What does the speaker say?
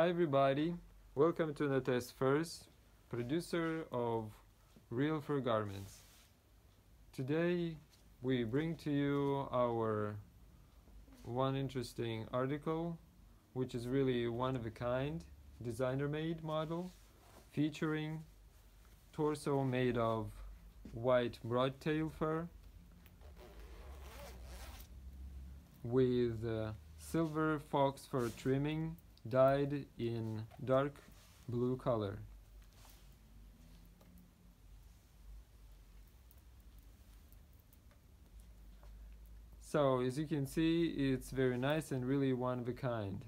Hi everybody, welcome to Natesse Furs, producer of Real Fur Garments. Today we bring to you our one interesting article which is really one of a kind designer made model featuring torso made of white broadtail fur with uh, silver fox fur trimming dyed in dark blue color. So as you can see it's very nice and really one of a kind.